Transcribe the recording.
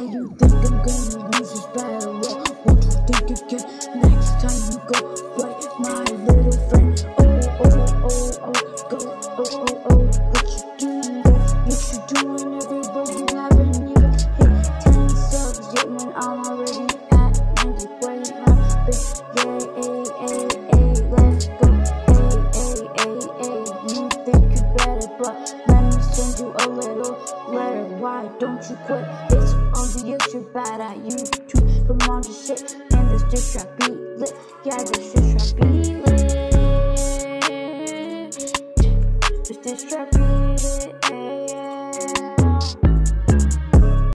you think I'm gonna lose this battle? What you think again? Next time you go fight my little friend. Oh, oh, oh, oh, oh, go, oh, oh, oh. What you doing, girl? What you doing? Everybody haven't even hit 10 subs yet, man. I'm already at 90. Wait, my bitch. Yeah, send you a little letter. Why don't you quit? It's obvious you're bad at YouTube. Come on, just shit. And this diss track be lit. Yeah, this diss track be lit. This diss track be lit.